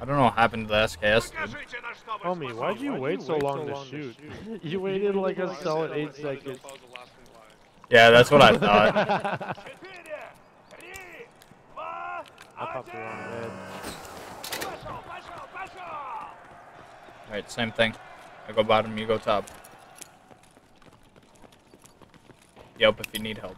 I don't know what happened to the SKS, dude. Homie, why'd you why'd wait you so wait long so to long shoot? shoot? you waited like a solid 8 seconds. Yeah, that's what I thought. I popped the wrong red. Alright, same thing. I go bottom, you go top. Yelp if you need help.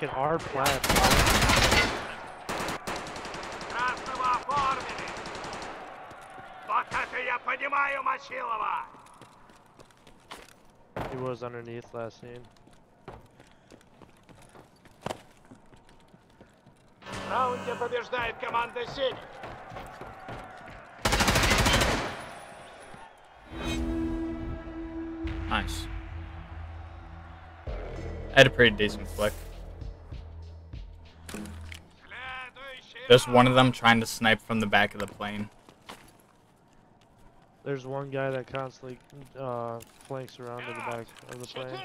Fucking our plant. Красного оформили. Вот это я понимаю, Мочилова. He was underneath last scene. В раунде побеждает команда «Синий». Nice. I had a pretty decent flick. There's one of them trying to snipe from the back of the plane. There's one guy that constantly uh, flanks around to the back of the plane.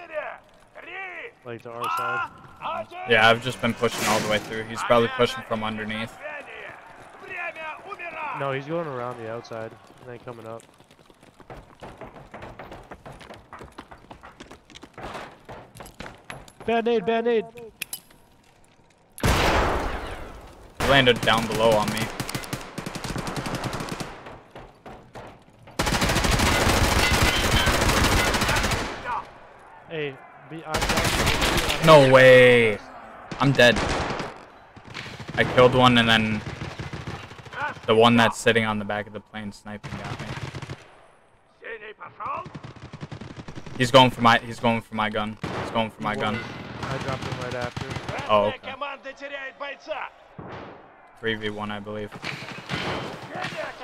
Like to our side. Yeah, I've just been pushing all the way through. He's probably pushing from underneath. No, he's going around the outside and then coming up. Bad aid, bad aid. He landed down below on me. No way. I'm dead. I killed one and then the one that's sitting on the back of the plane sniping got me. He's going for my he's going for my gun. He's going for my gun. I dropped him right after. Oh, okay. 3v1, I believe.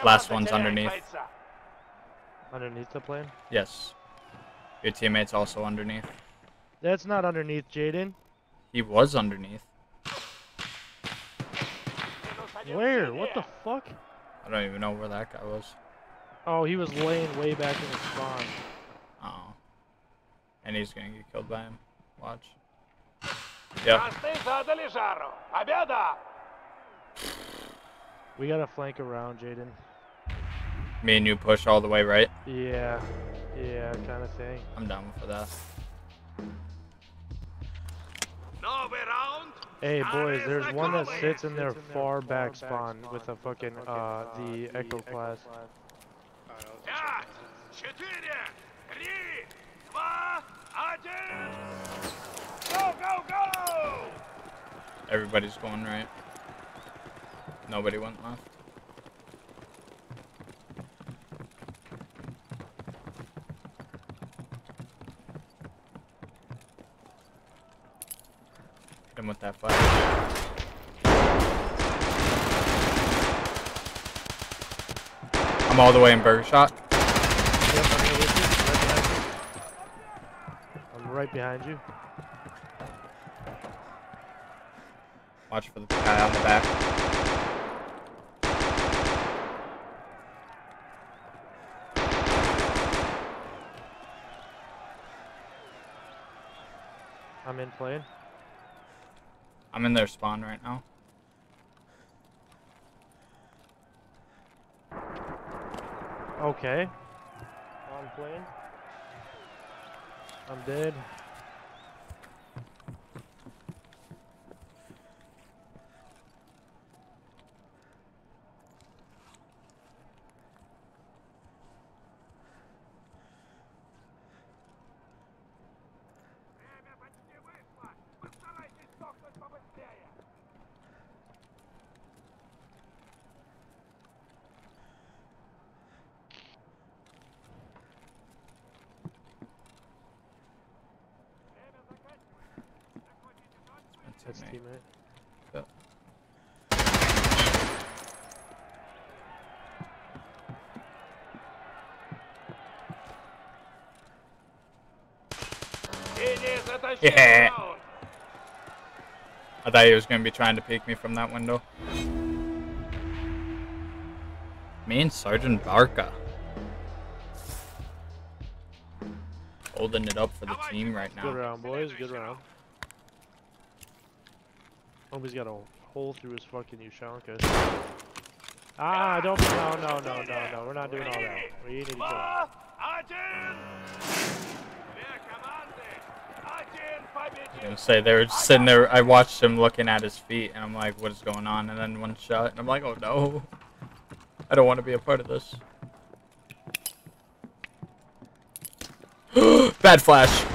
Last one's underneath. Underneath the plane? Yes. Your teammate's also underneath. That's not underneath, Jaden. He was underneath. Where? What the fuck? I don't even know where that guy was. Oh, he was laying way back in the spawn. Oh. And he's gonna get killed by him. Watch. Yeah. We gotta flank around, Jaden. Me and you push all the way, right? Yeah. Yeah, kind of thing. I'm down for that. No, hey, boys, there's one that sits in their far back spawn with a fucking, uh, uh the Echo class. Everybody's going right. Nobody went left. Hit him with that fire. I'm all the way in burger shot. Yep, I'm here with you, right behind you. I'm right behind you. Watch for the guy on the back. I'm in. I'm in their spawn right now. Okay. On plane. I'm dead. That's teammate. teammate. Yeah. Yeah. I thought he was going to be trying to peek me from that window. Me and Sergeant Barka Holding it up for the team right now. Good round, boys. Good round. Homie's got a hole through his fucking Ushanka. Ah, don't no, no, no, no, no, we're not doing all that. We need each other. I'm gonna say they were just sitting there, I watched him looking at his feet, and I'm like, what is going on? And then one shot, and I'm like, oh no. I don't want to be a part of this. Bad flash.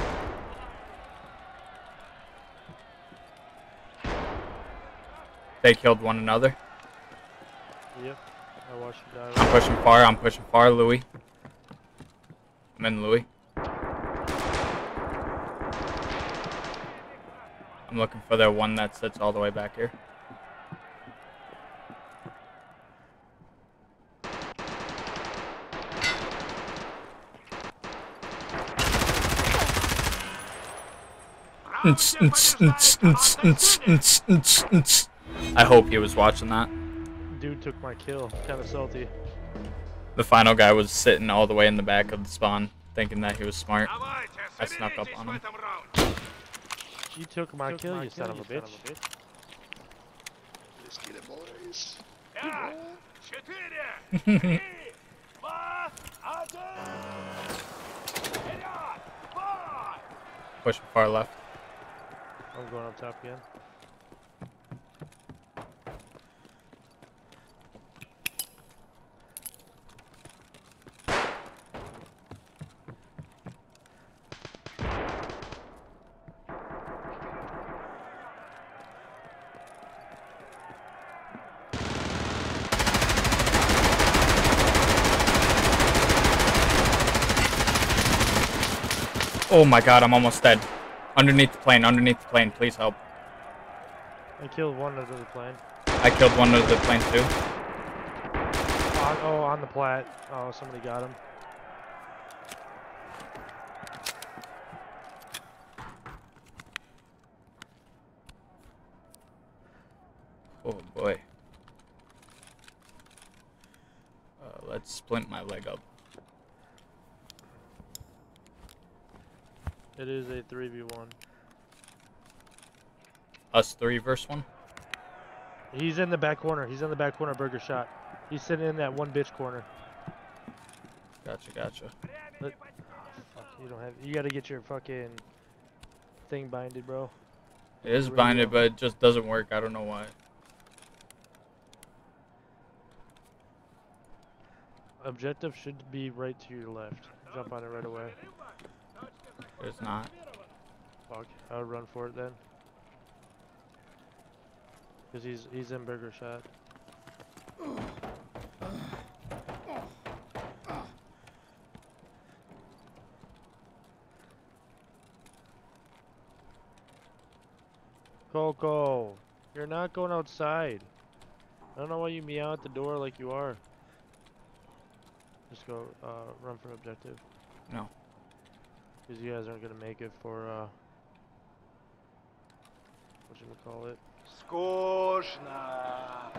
They killed one another. Yep. I watched him die. I'm pushing far. I'm pushing far, Louis. I'm in Louis. I'm looking for the one that sits all the way back here. I hope he was watching that. Dude took my kill. Kind of salty. The final guy was sitting all the way in the back of the spawn, thinking that he was smart. I snuck up on him. You took my took kill, my you, kill, son, you of son of a bitch. Let's get it, boys. Push far left. I'm going up top again. Oh my god, I'm almost dead. Underneath the plane, underneath the plane, please help. I killed one under the plane. I killed one of the planes too. On, oh, on the plat. Oh, somebody got him. Oh boy. Uh, let's splint my leg up. It is a 3v1. Us three verse one. He's in the back corner. He's in the back corner, burger shot. He's sitting in that one bitch corner. Gotcha, gotcha. Let, oh, fuck, you don't have. You gotta get your fucking thing binded, bro. It is binded, but it just doesn't work. I don't know why. Objective should be right to your left. Jump on it right away. It's not. Fuck, I'll run for it then. Cause he's he's in burger shot. Coco, you're not going outside. I don't know why you meow at the door like you are. Just go uh, run for objective. No. Because you guys aren't gonna make it for uh, what you call it? Скучно.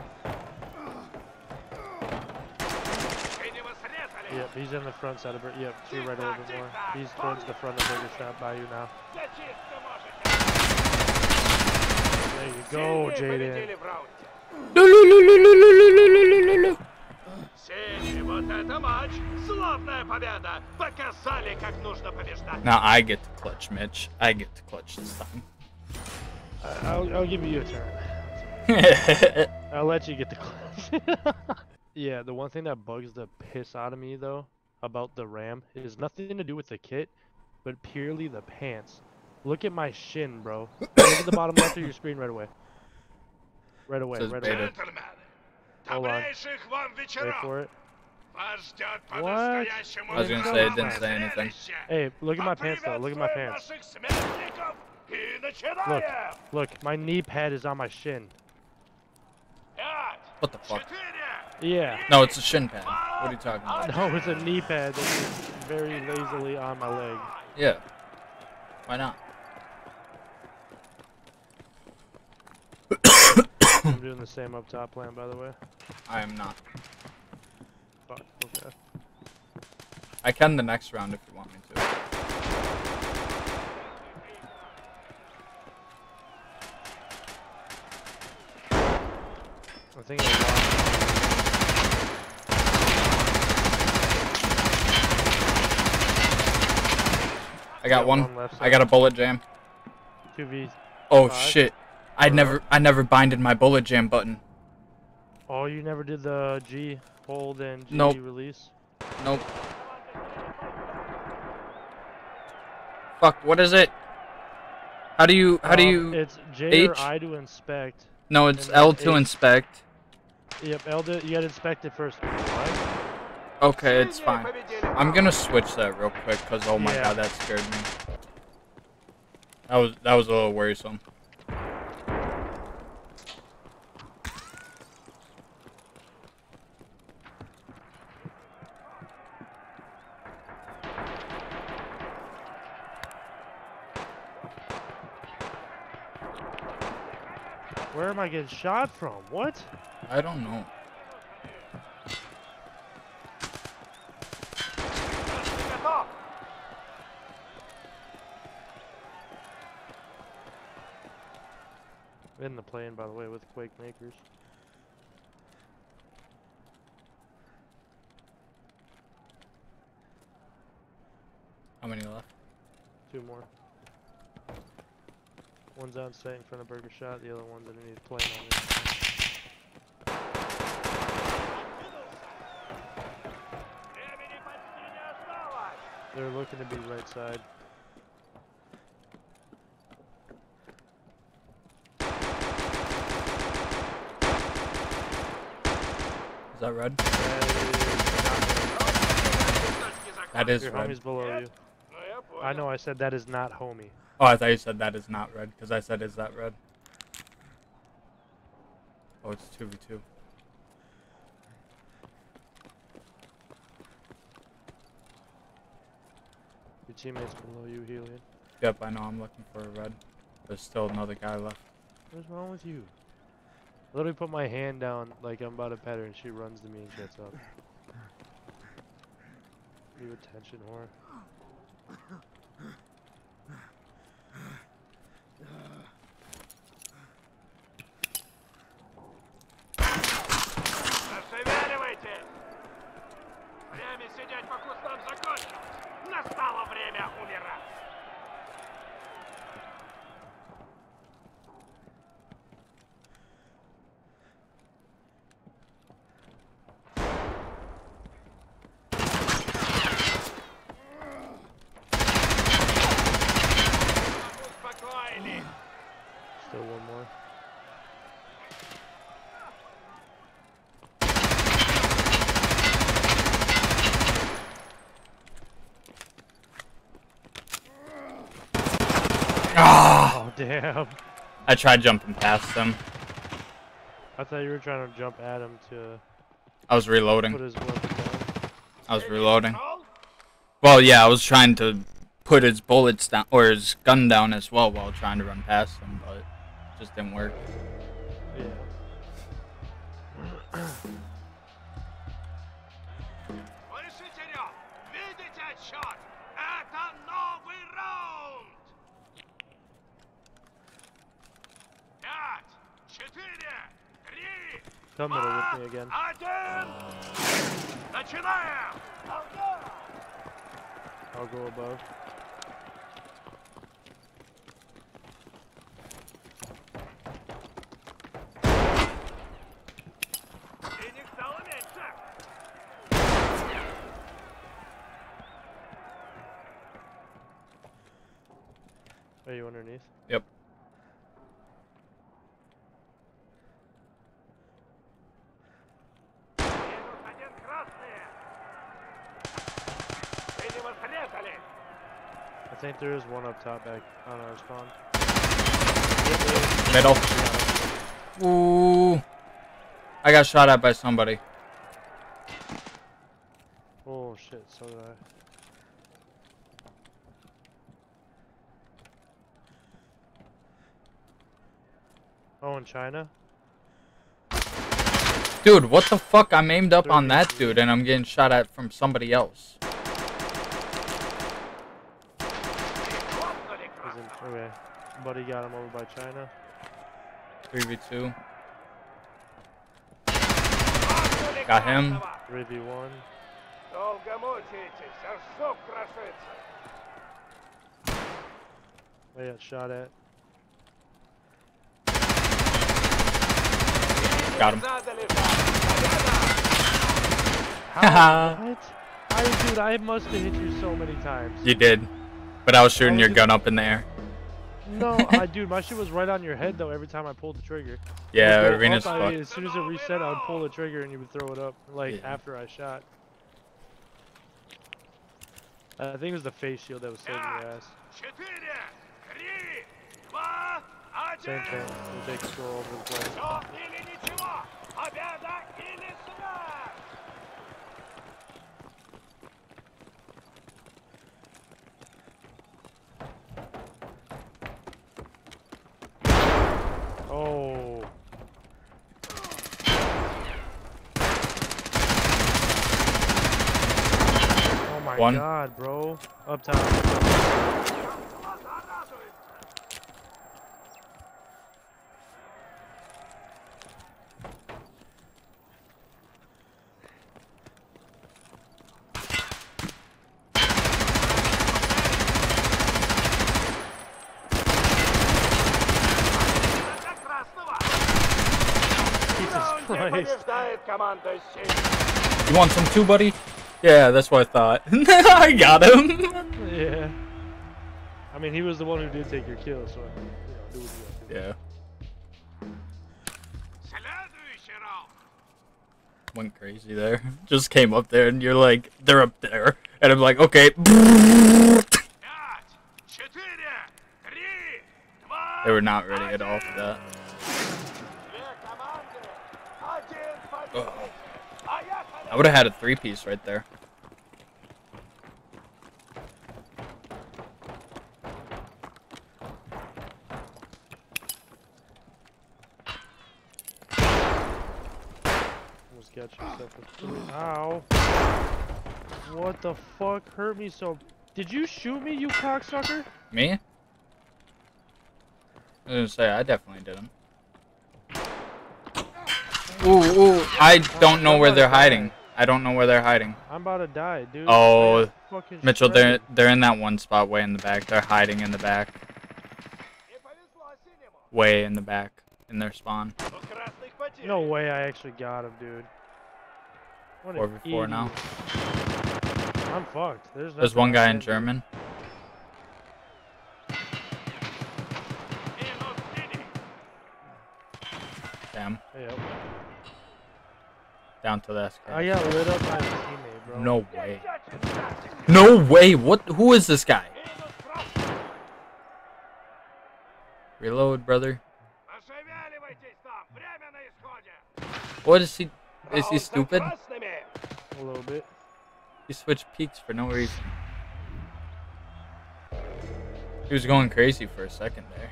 Синего срезали. Yep, he's in the front side of it. Yep, to your right a little bit more. He's towards the front of Burger Shop by you now. Зачистка можете. There you go, Сильные Jaden. Now I get to clutch, Mitch. I get to clutch this time. I- I'll, I'll give you a turn. I'll let you get the clutch. yeah, the one thing that bugs the piss out of me though about the Ram is nothing to do with the kit, but purely the pants. Look at my shin, bro. Look at the bottom left of your screen right away. Right away, Says right beta. away. Hold on. Wait for it. What? I was gonna say, it didn't say anything. Hey, look at my pants though, look at my pants. Look, look, my knee pad is on my shin. What the fuck? Yeah. No, it's a shin pad. What are you talking about? No, it's a knee pad that's very lazily on my leg. Yeah. Why not? I'm doing the same up top plan, by the way. I am not. Fuck. Okay. I can the next round if you want me to. I think I. I got Got one. one I got a bullet jam. Two V's. Oh Five. shit. I never I never binded my bullet jam button. Oh, you never did the G hold and G Nope. release? Nope. Fuck, what is it? How do you how do Um, you It's J or H? I to inspect. No, it's L to H. inspect. Yep, L to, you gotta inspect it first. Okay, it's fine. I'm gonna switch that real quick cuz oh my Yeah. god, that scared me. That was that was a little worrisome. am I getting shot from? What? I don't know. In the plane, by the way, with Quake Makers. How many left? Two more. One's on straight in front of Burger Shot, the other one's underneath plane on it. They're looking to be right side. Is that red? That is, that is Your homie's below you. Oh, I know I said that is not homie. Oh, I thought you said that is not red because I said is that red? Oh, it's 2v2. Your teammates below you, Helion. Yep, I know I'm looking for a red. There's still another guy left. What's wrong with you? I literally put my hand down like I'm about to pet her and she runs to me and gets up. You attention whore. Damn! I tried jumping past them. I thought you were trying to jump at him to I was put reloading. I was reloading. Well, yeah, I was trying to put his bullets down or his gun down as well while trying to run past him, but it just didn't work. Yeah. Come middle with me again. I'll go above. Are you underneath? Think there is one up top back on our spawn. Middle. Ooh. I got shot at by somebody. Oh shit, so did I. Oh, in China? Dude, what the fuck? I'm aimed up on that dude and I'm getting shot at from somebody else. Buddy got him over by China. 3v2. Got him. 3v1. They got shot at. Got him. How. I, dude, I must have hit you so many times. You did. But I was shooting your gun up in the air no, I dude, my shit was right on your head though. Every time I pulled the trigger. Yeah, Arena's up, As soon as it reset, I'd pull the trigger and you would throw it up like yeah. after I shot. I think it was the face shield that was saving your ass. Same thing. Big scroll. over the place. Oh. Oh my One. god, bro. Up top. Up top. You want some too, buddy? Yeah, that's what I thought. I got him! yeah. I mean, he was the one who did take your kill, so I mean, you know, do. Yeah. Went crazy there. Just came up there and you're like, they're up there. And I'm like, okay. They were not ready at all for that. I would have had a three piece right there. Almost got yourself a three. Ow. What the fuck hurt me so? Did you shoot me, you cocksucker? Me? I was gonna say, I definitely didn't. Ooh, ooh, I don't know where they're hiding. I don't know where they're hiding. I'm about to die, dude. Oh, Mitchell, they're they're in that one spot way in the back. They're hiding in the back. Way in the back in their spawn. No way I actually got him, dude. What four v four now. I'm fucked. There's, There's one guy in German. Damn. Yep down to this. Guy. I got lit up by teammate, bro. No way. No way. What? Who is this guy? Reload, brother. What is he? Is he stupid? A little bit. He switched peaks for no reason. He was going crazy for a second there.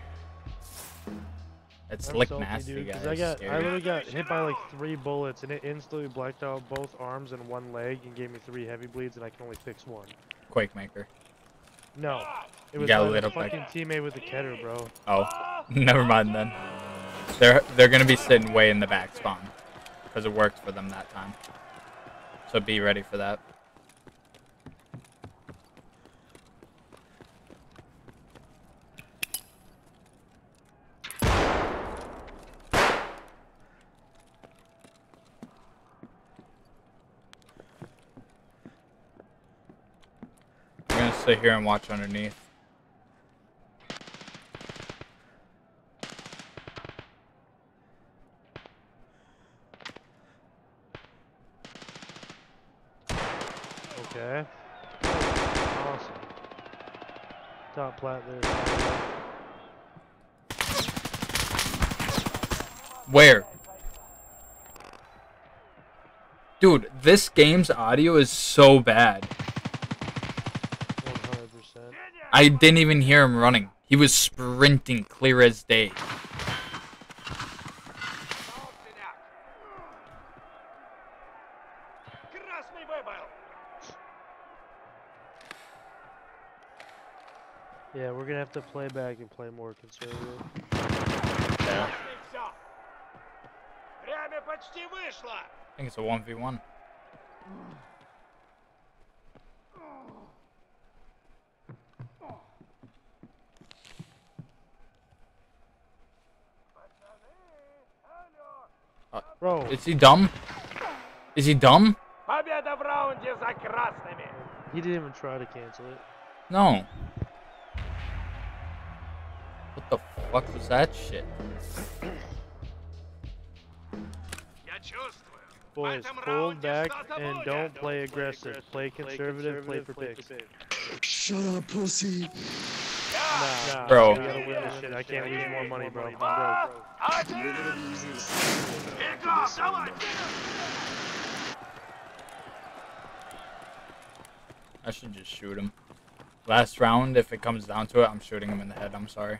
That I'm slick nasty dude, guy. 'cause I got, I literally got hit by like three bullets, and it instantly blacked out both arms and one leg, and gave me three heavy bleeds, and I can only fix one. Quake maker. No, it was got lit up like- fucking teammate with the Kedr, bro. Oh, never mind then. They're they're gonna be sitting way in the back spawn, because it worked for them that time. So be ready for that. Sit here and watch underneath. Okay. Awesome. Top plat there. Where? Dude, this game's audio is so bad. I didn't even hear him running. He was sprinting clear as day. Yeah, we're gonna have to play back and play more conservative. Yeah. I think it's a 1v1. Bro. Is he dumb? Is he dumb? He didn't even try to cancel it. No. What the fuck was that shit? Boys, pull back and don't play aggressive. Play conservative, play for picks. Shut up, pussy. Nah, bro. I can't lose more money, bro. I should just shoot him. Last round, if it comes down to it, I'm shooting him in the head. I'm sorry.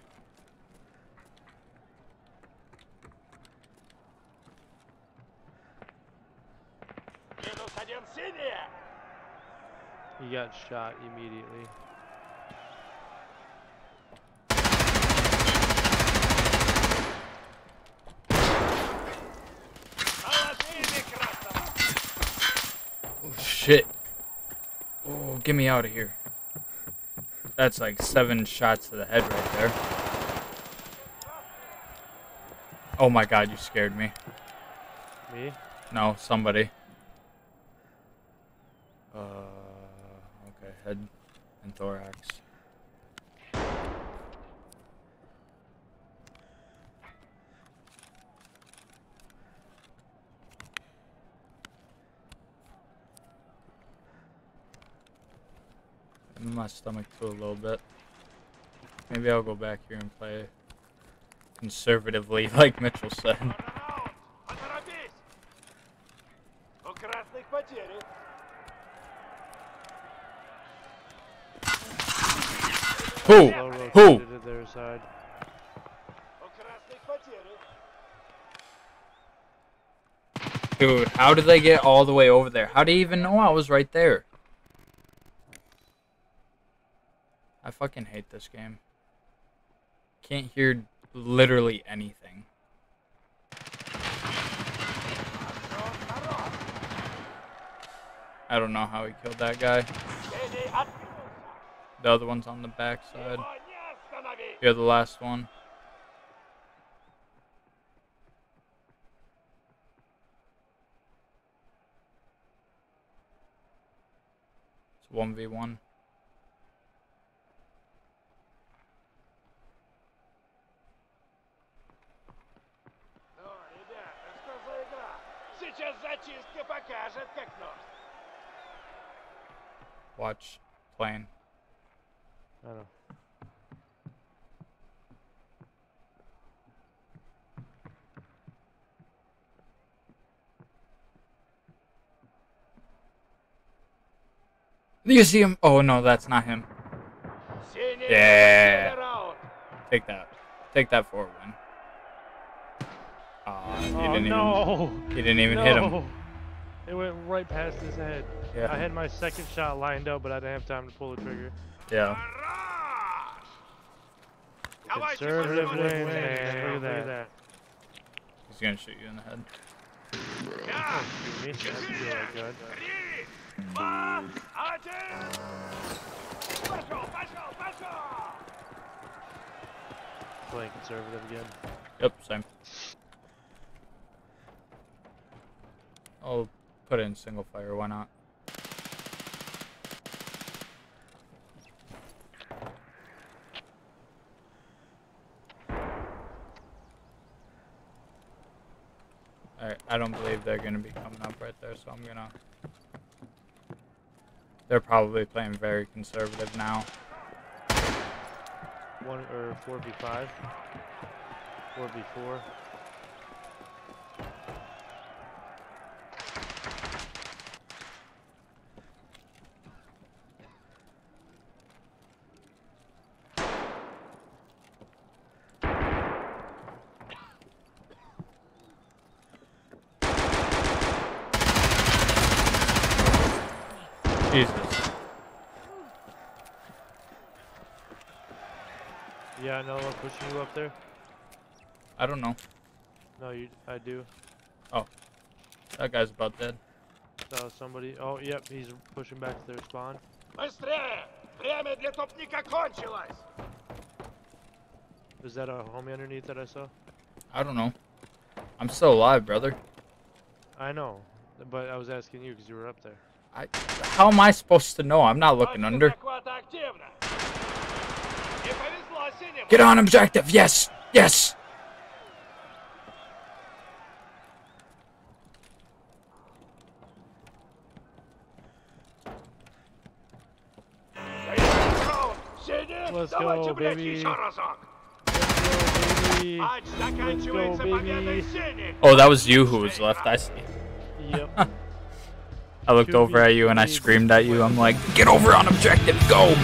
He got shot immediately. Shit. Oh, get me out of here. That's like seven shots to the head right there. Oh my god, you scared me. Me? No, somebody. Uh, okay, head and thorax. my stomach to a little bit. Maybe I'll go back here and play conservatively, like Mitchell said. Who? Who? Dude, how did they get all the way over there? How do you even know I was right there? I fucking hate this game. Can't hear literally anything. I don't know how he killed that guy. The other one's on the backside. You're the last one. It's 1v1. Watch. Plane. I you see him? Oh no, that's not him. Yeah. Take that. Take that for a win. Uh, oh, didn't no! Even, didn't even no. hit him. It went right past his head. Yeah. I had my second shot lined up, but I didn't have time to pull the trigger. Yeah. Conservative wins, man. Look at that. that. He's gonna shoot you in the head. Yeah. Playing conservative again. Yep, same. I'll put it in single fire, why not? I don't believe they're gonna be coming up right there, so I'm gonna... They're probably playing very conservative now. One or 4v5. 4v4. Yeah, another one pushing you up there. I don't know. No, you. I do. That guy's about dead. Saw somebody. Oh, yep, he's pushing back to their spawn. Быстрее! Время для топника кончилось! Is that a homie underneath that I saw? I don't know. I'm still alive, brother. I know, but I was asking you because you were up there. I, how am I supposed to know? I'm not looking Точка under. Get on objective. Yes. Yes. Let's go, baby. Let's go, baby. Oh, that was you who was left. I see. Yep. I looked over at you and I screamed at you. I'm like, get over on objective, go!